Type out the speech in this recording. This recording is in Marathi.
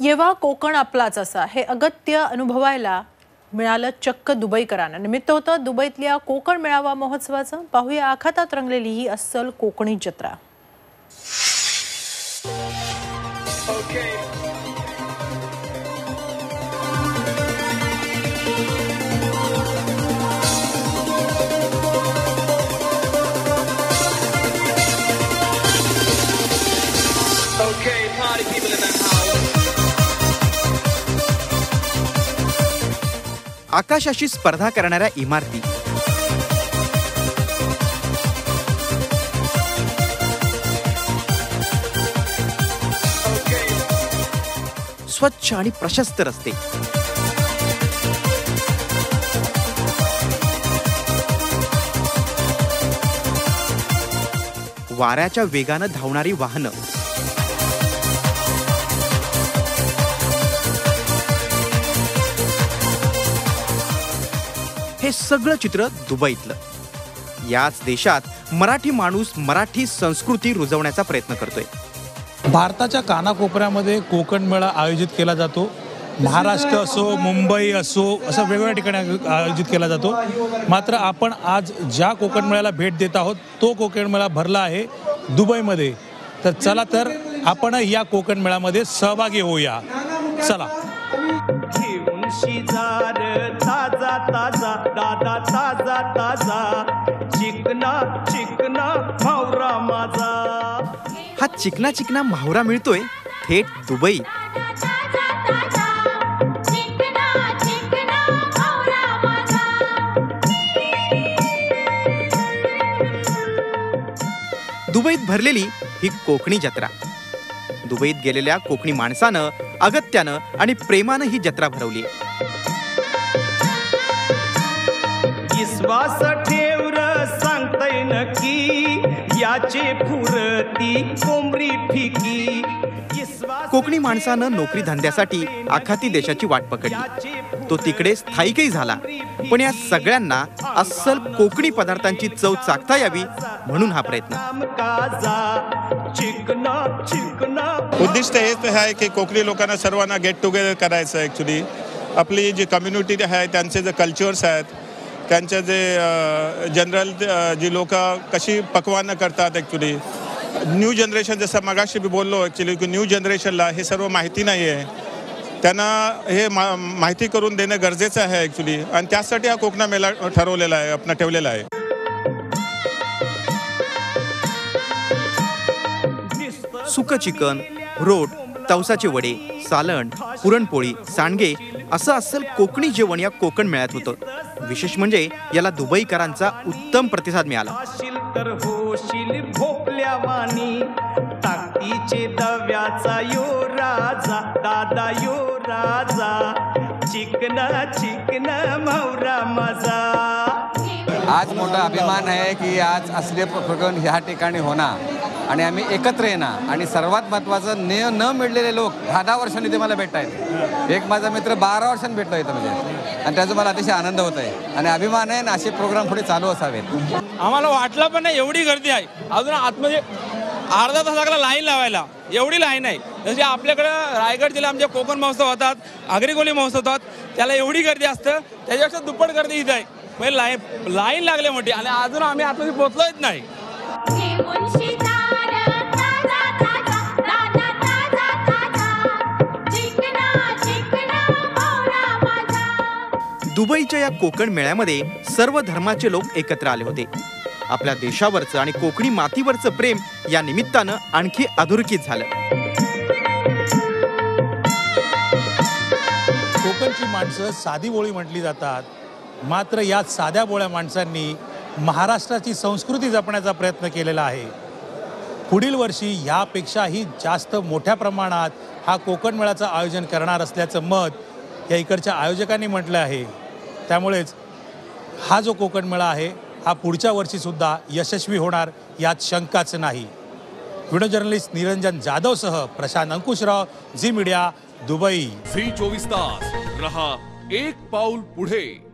येवा कोकण आपलाच असा. हे अगत्य अनुभवायला मिळालं चक्क दुबईकरांना. निमित्त होतं दुबईतल्या कोकण मेळावा महोत्सवाचं. पाहूया आखातात रंगलेली ही अस्सल कोकणी जत्रा. Okay, party people in the house. आकाशाशी स्पर्धा करणाऱ्या इमारती. स्वच्छ आणि प्रशस्त रस्ते. वाऱ्याच्या वेगानं धावणारी वाहनं. हे सगळं चित्र दुबईतलं. याच देशात मराठी माणूस मराठी संस्कृती रुजवण्याचा प्रयत्न करतोय. भारताच्या कानाकोपऱ्यामध्ये कोकण मेळा आयोजित केला जातो. महाराष्ट्र असो मुंबई असो असं वेगवेगळ्या ठिकाणी आयो- आयोजित केला जातो. मात्र आपण आज ज्या कोकण मेळ्याला भेट देत आहोत तो कोकण मेळा भरला आहे दुबईमध्ये. तर चला तर आपण या कोकण मेळ्यामध्ये सहभागी होऊया. चला. चिकना चिकना माहुरा मिळतोय थेट दुबई. दुबईत भरलेली ही कोकणी जत्रा. दुबईत गेलेल्या कोकणी माणसानं अगत्यानं आणि प्रेमानं ही जत्रा भरवली विश्वास फुरती कोंबरी फिकी. कोकणी माणसानं नोकरी धंद्यासाठी आखाती देशाची वाट पकडली. तो तिकडे स्थायिकही झाला. पण या सगळ्यांना अस्सल कोकणी पदार्थांची चव चाकता यावी म्हणून हा प्रयत्न. उद्दिष्ट हेच आहे की कोकणी लोकांना सर्वांना गेट टुगेदर करायचं आहे ॲक्च्युली आपली जी कम्युनिटी आहे त्यांचे जे कल्चर्स आहेत त्यांचे जे जनरल जी लोक कशी पकवानं करतात ॲक्च्युली न्यू जनरेशन जसं मगाशी मी बोललो ॲक्च्युली की न्यू जनरेशनला हे सर्व माहिती नाही आहे त्यांना हे मा माहिती करून देणं गरजेचं आहे ॲक्च्युली आणि त्यासाठी हा कोकणा मेला ठरवलेला आहे आपण ठेवलेला आहे. सुकं चिकन रोट तवसाचे वडे सालण पुरणपोळी सांडगे असं अस्सल कोकणी जेवण या कोकण मेळ्यात होतं. विशेष म्हणजे याला दुबईकरांचा उत्तम प्रतिसाद मिळाला. आज मोठा अभिमान आहे की आज असले प्रकरण ह्या ठिकाणी होणार. आणि आम्ही एकत्र येणार. आणि सर्वात महत्त्वाचं ने न मिळलेले लोक दहा दहा वर्षांनी ते मला भेटत आहेत एक माझा मित्र बारा वर्षांनी भेटलो इथं म्हणजे. आणि त्याचा मला अतिशय आनंद होत आहे आणि अभिमान आहे आणि असे प्रोग्राम पुढे चालू असावेत. आम्हाला वाटलं पण नाही एवढी गर्दी आहे. अजून आतमध्ये अर्धा तास लागला लाईन लावायला. एवढी लाईन आहे. जसे आपल्याकडं रायगड जिल्हा आमचे कोकण महोत्सव होतात आगरीकोली महोत्सव होतात त्याला एवढी गर्दी असतं त्याच्यापेक्षा दुप्पट गर्दी इथं आहे. म्हणजे लाईन लाईन लागले मोठी. आणि अजून आम्ही आतमध्ये पोहोचलोच नाही. मुंबईच्या या कोकण मेळ्यामध्ये सर्व धर्माचे लोक एकत्र आले होते. आपल्या देशावरचं आणि कोकणी मातीवरचं प्रेम या निमित्तानं आणखी अधोरेखित झालं. कोकणची माणसं साधी बोळी म्हटली जातात. मात्र या साध्या बोळ्या माणसांनी महाराष्ट्राची संस्कृती जपण्याचा प्रयत्न केलेला आहे. पुढील वर्षी यापेक्षाही जास्त मोठ्या प्रमाणात हा कोकण मेळ्याचं आयोजन करणार असल्याचं मत या इकडच्या आयोजकांनी म्हटलं आहे. त्यामुळेच हा जो कोकण मेळा आहे हा पुढच्या वर्षीसुद्धा यशस्वी होणार यात शंकाच नाही. व्हिडिओ जर्नलिस्ट निरंजन जाधवसह प्रशांत अंकुशराव झी मीडिया दुबई. झी चोवीस तास. रहा एक पाऊल पुढे.